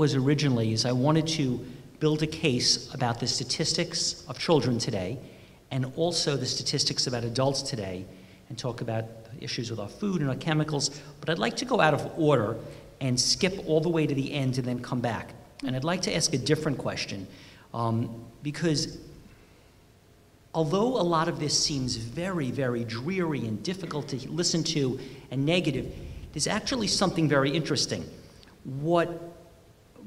Was originally is I wanted to build a case about the statistics of children today and also the statistics about adults today and talk about issues with our food and our chemicals. But I'd like to go out of order and skip all the way to the end and then come back. And I'd like to ask a different question um, because although a lot of this seems very, very dreary and difficult to listen to and negative, there's actually something very interesting. What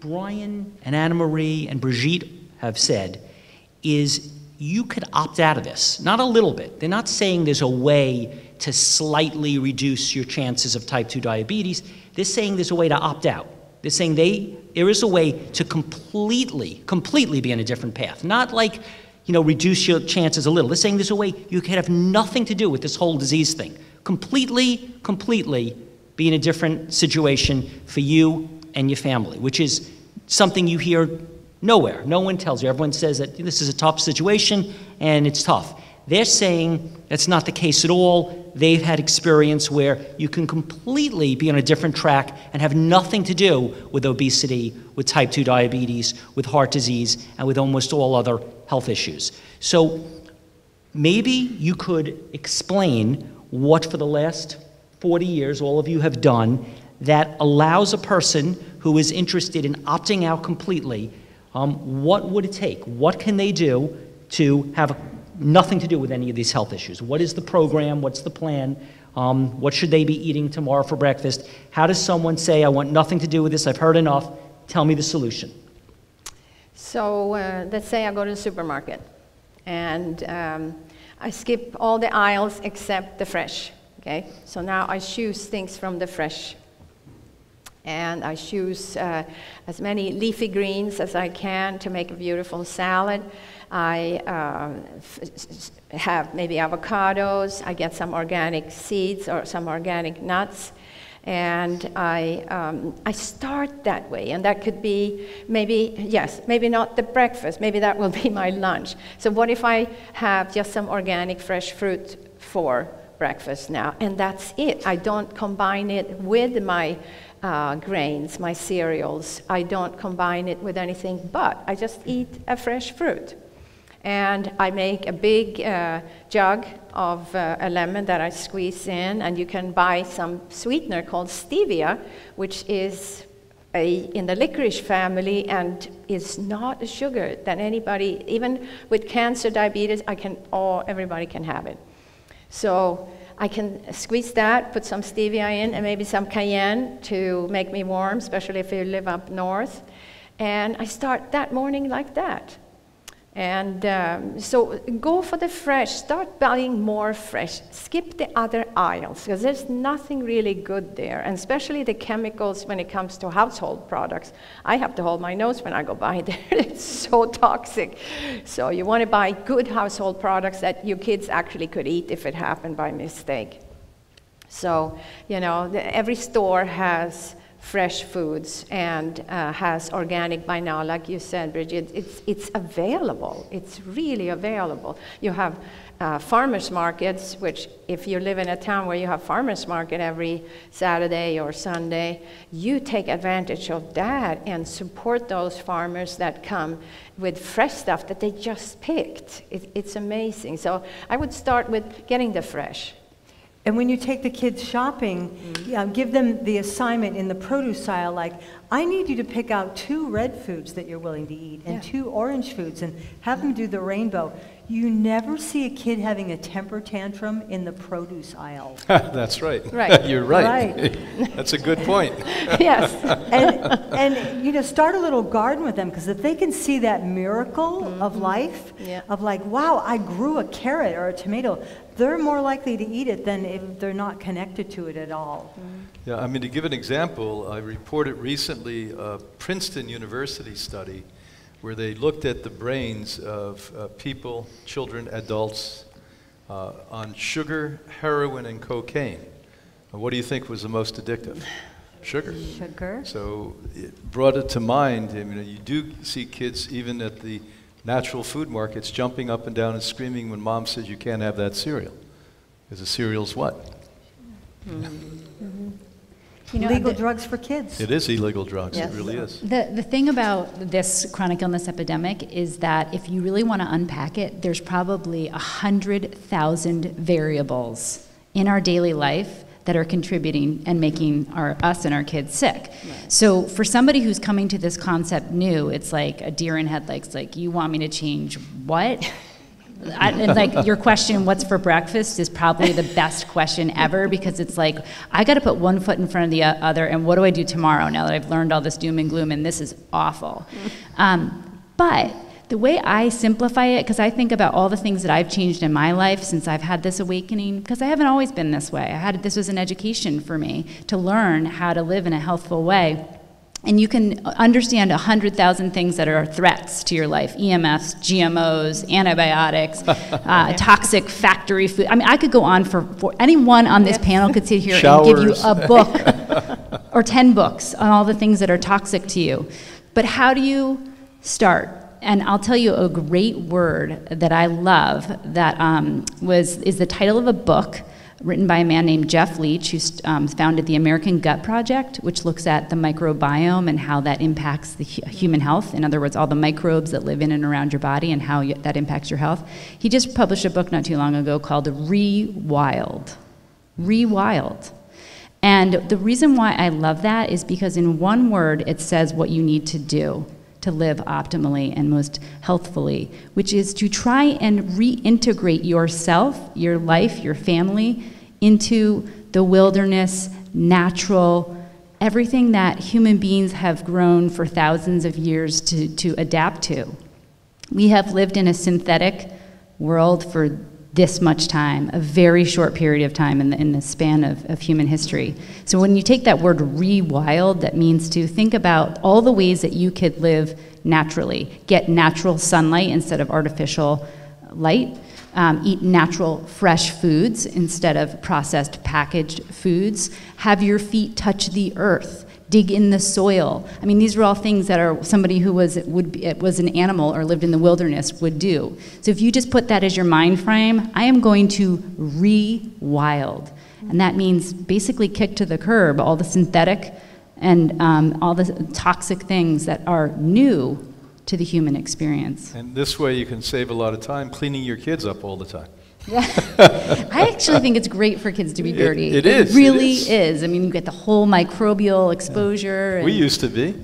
Brian and Anna Maria and Brigitte have said is you could opt out of this, not a little bit. They're not saying there's a way to slightly reduce your chances of type 2 diabetes. They're saying there's a way to opt out. They're saying they, there is a way to completely, completely be on a different path. Not like, you know, reduce your chances a little. They're saying there's a way you could have nothing to do with this whole disease thing. Completely, completely be in a different situation for you and your family, which is something you hear nowhere. No one tells you. Everyone says that this is a tough situation and it's tough. They're saying that's not the case at all. They've had experience where you can completely be on a different track and have nothing to do with obesity, with type 2 diabetes, with heart disease, and with almost all other health issues. So maybe you could explain what for the last 40 years all of you have done that allows a person who is interested in opting out completely, um, what would it take? What can they do to have nothing to do with any of these health issues? What is the program? What's the plan? Um, what should they be eating tomorrow for breakfast? How does someone say, I want nothing to do with this, I've heard enough, tell me the solution? So uh, let's say I go to the supermarket and um, I skip all the aisles except the fresh. Okay, so now I choose things from the fresh. And I choose uh, as many leafy greens as I can to make a beautiful salad. I uh, have maybe avocados. I get some organic seeds or some organic nuts. And I, um, I start that way. And that could be maybe, yes, maybe not the breakfast. Maybe that will be my lunch. So, what if I have just some organic fresh fruit for breakfast now, and that's it. I don't combine it with my uh, grains, my cereals. I don't combine it with anything but I just eat a fresh fruit. And I make a big uh, jug of uh, a lemon that I squeeze in, and you can buy some sweetener called stevia, which is a, in the licorice family and is not a sugar that anybody, even with cancer, diabetes, I can, oh, everybody can have it. So I can squeeze that, put some stevia in, and maybe some cayenne to make me warm, especially if you live up north. And I start that morning like that. And um, so go for the fresh. Start buying more fresh. Skip the other aisles because there's nothing really good there, and especially the chemicals when it comes to household products. I have to hold my nose when I go by there. it's so toxic. So you want to buy good household products that your kids actually could eat if it happened by mistake. So you know, the, every store has fresh foods and uh, has organic by now, like you said, Brigitte. It's, it's available. It's really available. You have uh, farmers markets, which if you live in a town where you have farmers market every Saturday or Sunday, you take advantage of that and support those farmers that come with fresh stuff that they just picked. It, it's amazing. So I would start with getting the fresh. And when you take the kids shopping, mm-hmm. yeah, give them the assignment in the produce aisle, like, I need you to pick out two red foods that you're willing to eat and yeah. two orange foods and have them do the rainbow. You never see a kid having a temper tantrum in the produce aisle. That's right. Right. You're right. right. That's a good point. yes. And, and, you know, start a little garden with them because if they can see that miracle mm-hmm. of life, yeah. of like, wow, I grew a carrot or a tomato, they're more likely to eat it than if they're not connected to it at all. Mm-hmm. Yeah, I mean, to give an example, I reported recently a Princeton University study where they looked at the brains of uh, people, children, adults, uh, on sugar, heroin, and cocaine. what do you think was the most addictive? Sugar. Sugar. So it brought it to mind. I mean, you do see kids even at the natural food markets jumping up and down and screaming when mom says you can't have that cereal. Because the cereal's what? Mm-hmm. You know, legal the- drugs for kids. It is illegal drugs, it really is. The, the thing about this chronic illness epidemic is that if you really want to unpack it, there's probably a hundred thousand variables in our daily life that are contributing and making our, us and our kids sick. So for somebody who's coming to this concept new, it's like a deer in headlights. Like, you want me to change what? I, like your question, what's for breakfast, is probably the best question ever because it's like I got to put one foot in front of the other, and what do I do tomorrow now that I've learned all this doom and gloom, and this is awful. Um, but the way I simplify it, because I think about all the things that I've changed in my life since I've had this awakening, because I haven't always been this way. I had this was an education for me to learn how to live in a healthful way. And you can understand 100,000 things that are threats to your life EMFs, GMOs, antibiotics, uh, toxic factory food. I mean, I could go on for, for anyone on this panel could sit here and give you a book or 10 books on all the things that are toxic to you. But how do you start? And I'll tell you a great word that I love that um, was, is the title of a book written by a man named Jeff Leach, who um, founded the American Gut Project, which looks at the microbiome and how that impacts the hu- human health. In other words, all the microbes that live in and around your body and how you, that impacts your health. He just published a book not too long ago called Rewild. Rewild. And the reason why I love that is because in one word it says what you need to do to live optimally and most healthfully, which is to try and reintegrate yourself, your life, your family into the wilderness, natural, everything that human beings have grown for thousands of years to, to adapt to. We have lived in a synthetic world for this much time, a very short period of time in the, in the span of, of human history. So when you take that word rewild, that means to think about all the ways that you could live naturally, get natural sunlight instead of artificial light, um, eat natural, fresh foods instead of processed, packaged foods, have your feet touch the earth, dig in the soil. I mean, these are all things that are somebody who was would be, was an animal or lived in the wilderness would do. So if you just put that as your mind frame, I am going to re-wild, and that means basically kick to the curb all the synthetic and um, all the toxic things that are new to the human experience. And this way you can save a lot of time cleaning your kids up all the time. Yeah. I actually think it's great for kids to be It- dirty. it is, it really is. is. I mean, you get the whole microbial exposure. We and- used to be.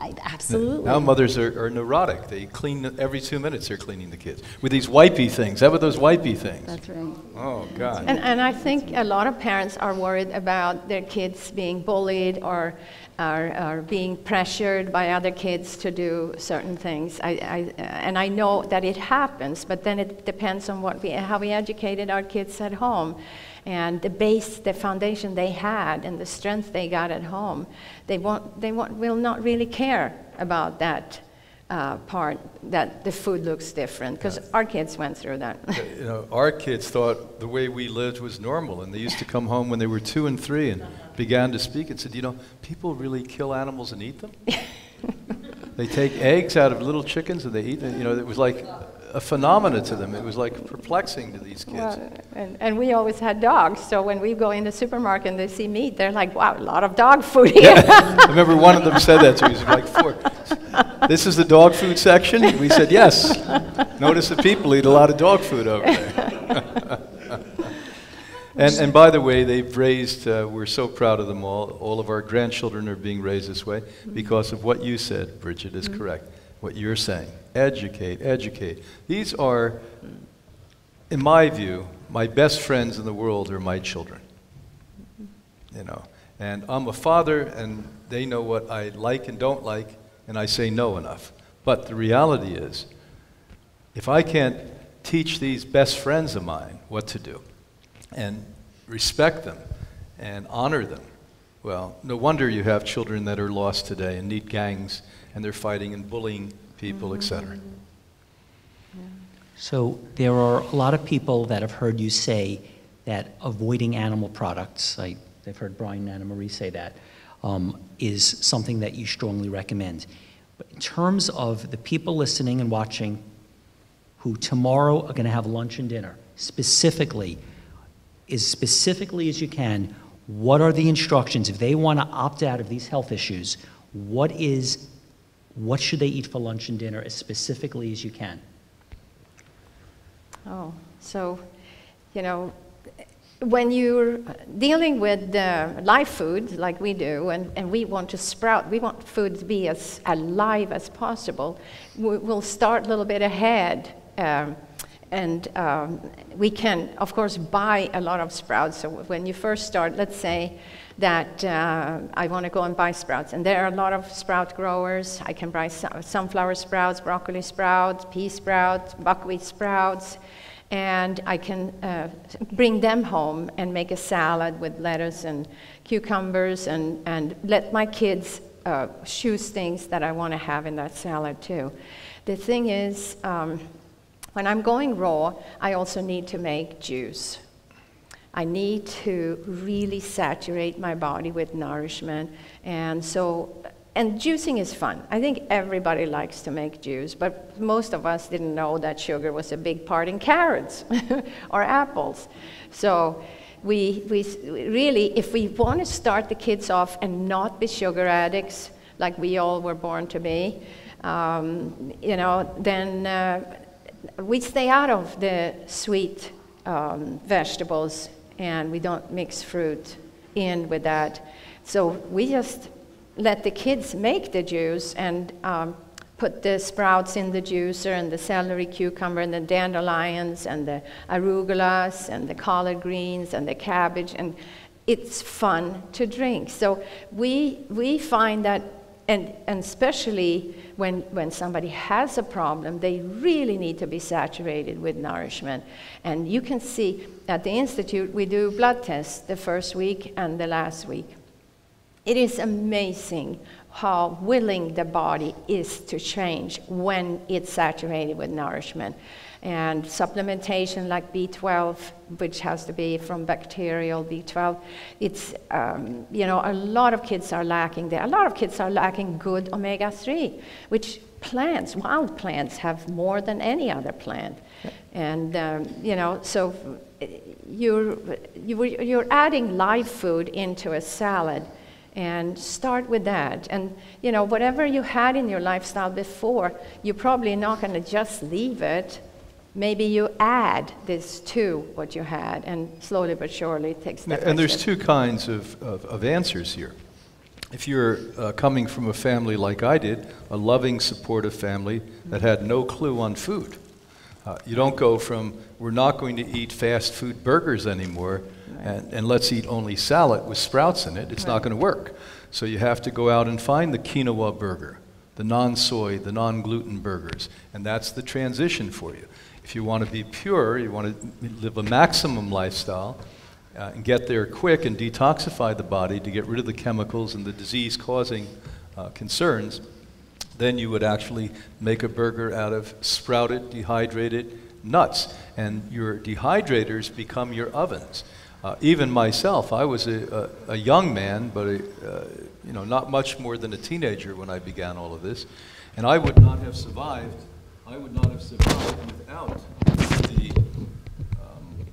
I, absolutely. Now mothers are, are neurotic. They clean every two minutes. They're cleaning the kids with these wipey things. How about those wipey things? That's right. Oh God. And, and I think a lot of parents are worried about their kids being bullied or are, are being pressured by other kids to do certain things. I, I, and I know that it happens, but then it depends on what we, how we educated our kids at home and the base, the foundation they had and the strength they got at home. They, won't, they won't, will not really care about that uh, part, that the food looks different, because our kids went through that. you know, our kids thought the way we lived was normal, and they used to come home when they were two and three and began to speak and said, "You know, people really kill animals and eat them. they take eggs out of little chickens and they eat them. You know, it was like a phenomena to them. It was like perplexing to these kids. Well, and, and we always had dogs, so when we go in the supermarket and they see meat, they're like, wow, a lot of dog food here. I remember one of them said that to me. He was like, four. This is the dog food section? We said, yes. Notice that people eat a lot of dog food over there. and, and by the way, they've raised, uh, we're so proud of them all. All of our grandchildren are being raised this way because of what you said, Brigitte, is correct. What you're saying. Educate, educate. These are, in my view, my best friends in the world are my children you know. And I'm a father, and they know what I like and don't like, and I say no enough. But the reality is, if I can't teach these best friends of mine what to do, and respect them, and honor them, well, no wonder you have children that are lost today and need gangs, and they're fighting and bullying people, etc. So there are a lot of people that have heard you say that avoiding animal products, I, I've heard Brian and Anna Maria say that, um, is something that you strongly recommend. But in terms of the people listening and watching who tomorrow are going to have lunch and dinner, specifically, as specifically as you can, what are the instructions if they want to opt out of these health issues? What is, what should they eat for lunch and dinner as specifically as you can? Oh, so, you know, when you're dealing with uh, live food like we do, and, and we want to sprout, we want food to be as alive as possible, we, will start a little bit ahead. Um, and um, we can, of course, buy a lot of sprouts. So when you first start, let's say that uh, I want to go and buy sprouts, and there are a lot of sprout growers. I can buy sunflower sprouts, broccoli sprouts, pea sprouts, buckwheat sprouts, and I can uh, bring them home and make a salad with lettuce and cucumbers, and, and let my kids uh, choose things that I want to have in that salad too. The thing is. Um, when I'm going raw, I also need to make juice. I need to really saturate my body with nourishment. And so, and juicing is fun. I think everybody likes to make juice, but most of us didn't know that sugar was a big part in carrots or apples. So, we, we really, if we want to start the kids off and not be sugar addicts like we all were born to be, um, you know, then uh, we stay out of the sweet um, vegetables and we don't mix fruit in with that. So we just let the kids make the juice and um, put the sprouts in the juicer and the celery, cucumber, and the dandelions and the arugulas and the collard greens and the cabbage. And it's fun to drink. So we, we find that and, and especially when, when somebody has a problem, they really need to be saturated with nourishment. And you can see at the Institute, we do blood tests the first week and the last week. It is amazing how willing the body is to change when it's saturated with nourishment and supplementation like B12, which has to be from bacterial B12. It's, um, you know, a lot of kids are lacking there. A lot of kids are lacking good omega 3, which plants, wild plants, have more than any other plant. And, um, you know, so you're, you're adding live food into a salad and start with that. And you know, whatever you had in your lifestyle before, you're probably not going to just leave it maybe you add this to what you had, and slowly but surely it takes step And there's two kinds of, of, of, answers here. If you're uh, coming from a family like I did, a loving, supportive family that had no clue on food, uh, you don't go from, we're not going to eat fast food burgers anymore, right. and, and let's eat only salad with sprouts in it. It's right. not going to work. So you have to go out and find the quinoa burger, the non soy, the non gluten burgers, and that's the transition for you. If you want to be pure, you want to live a maximum lifestyle uh, and get there quick and detoxify the body to get rid of the chemicals and the disease causing uh, concerns, then you would actually make a burger out of sprouted, dehydrated nuts. And your dehydrators become your ovens. Uh, even myself, I was a, a, a young man, but a, uh, you know, not much more than a teenager when I began all of this. And I would not have survived I would not have survived without the um,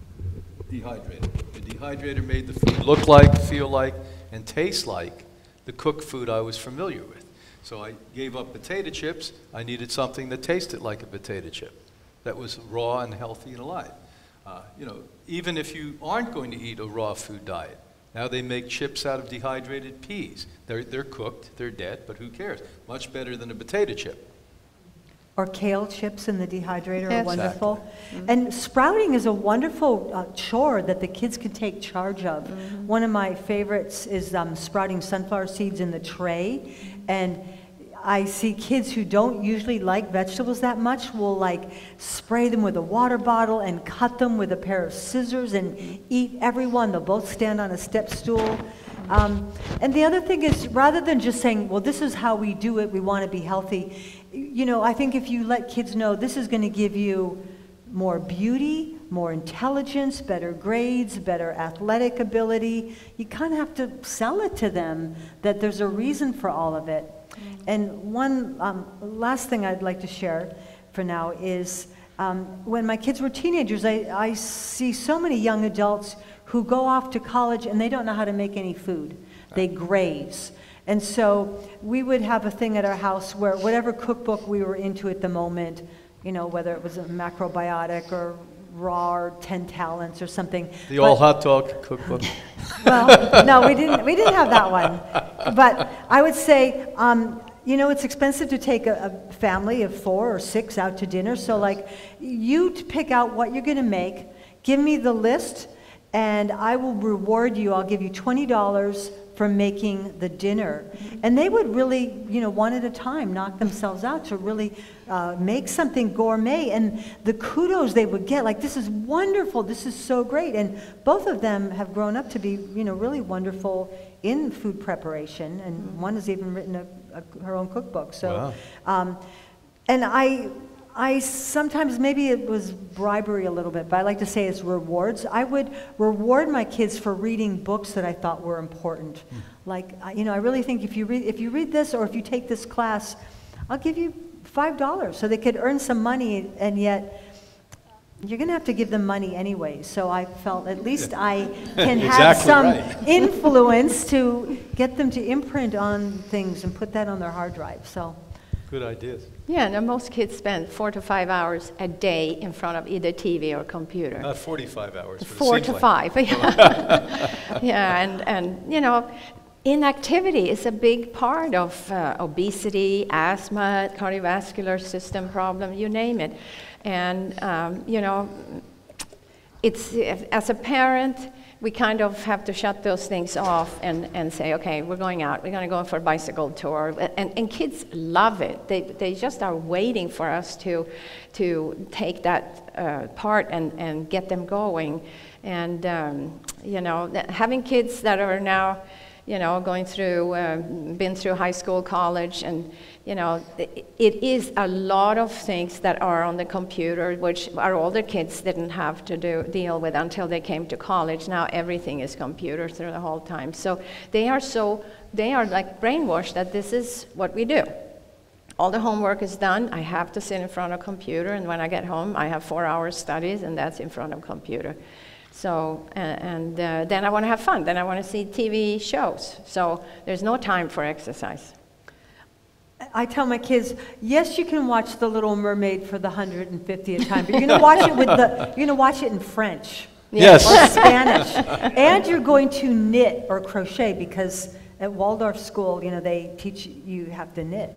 dehydrator. The dehydrator made the food look like, feel like, and taste like the cooked food I was familiar with. So I gave up potato chips. I needed something that tasted like a potato chip, that was raw and healthy and alive. Uh, you know, even if you aren't going to eat a raw food diet, now they make chips out of dehydrated peas. They're, they're cooked, they're dead, but who cares? Much better than a potato chip. Or kale chips in the dehydrator are wonderful. Mm-hmm. And sprouting is a wonderful uh, chore that the kids can take charge of. Mm-hmm. One of my favorites is um, sprouting sunflower seeds in the tray. And I see kids who don't usually like vegetables that much will like spray them with a water bottle and cut them with a pair of scissors and eat every one. They'll both stand on a step stool. Um, and the other thing is, rather than just saying, well, this is how we do it, we want to be healthy, you know, I think if you let kids know this is going to give you more beauty, more intelligence, better grades, better athletic ability, you kind of have to sell it to them that there's a reason for all of it. Mm-hmm. And one um, last thing I'd like to share for now is um, when my kids were teenagers, I, I see so many young adults who go off to college and they don't know how to make any food. They graze. And so we would have a thing at our house where whatever cookbook we were into at the moment, you know, whether it was a macrobiotic or raw or 10 talents or something. The all hot dog cookbook. well, no, we didn't, we didn't have that one. But I would say, um, you know, it's expensive to take a, a family of four or six out to dinner. So, like, you pick out what you're going to make, give me the list, and I will reward you. I'll give you $20 for making the dinner. And they would really, you know, one at a time, knock themselves out to really uh, make something gourmet. And the kudos they would get, like, this is wonderful, this is so great. And both of them have grown up to be, you know, really wonderful in food preparation. And one has even written a, a, her own cookbook. So, um, and I, I sometimes, maybe it was bribery a little bit, but I like to say it's rewards. I would reward my kids for reading books that I thought were important. Hmm. Like, you know, I really think if you read, if you read this or if you take this class, I'll give you $5 so they could earn some money and yet you're going to have to give them money anyway. So I felt at least I can have some right. influence to get them to imprint on things and put that on their hard drive. So. Good ideas. Yeah, and most kids spend four to five hours a day in front of either TV or computer. Not 45 hours. Four to like- five, yeah. yeah, and, and you know, inactivity is a big part of uh, obesity, asthma, cardiovascular system problem, you name it. And, um, you know, it's, as a parent, we kind of have to shut those things off and, and say, okay, we're going out, we're going to go for a bicycle tour. And, and kids love it. They, they just are waiting for us to, to take that uh, part and, and get them going. And, um, you know, having kids that are now, you know, going through, uh, been through high school, college, and, you know, it, it is a lot of things that are on the computer, which our older kids didn't have to do, deal with until they came to college. Now everything is computer through the whole time. So they are so, they are like brainwashed that this is what we do. All the homework is done. I have to sit in front of computer, and when I get home, I have four hours studies, and that's in front of computer. So, a- and uh, then I want to have fun. Then I want to see TV shows. So there's no time for exercise. I tell my kids, yes, you can watch The Little Mermaid for the 150th time, but you're going to watch it with the, you're going to watch it in French Yes. or Spanish, and you're going to knit or crochet because at Waldorf School, you know, they teach you have to knit.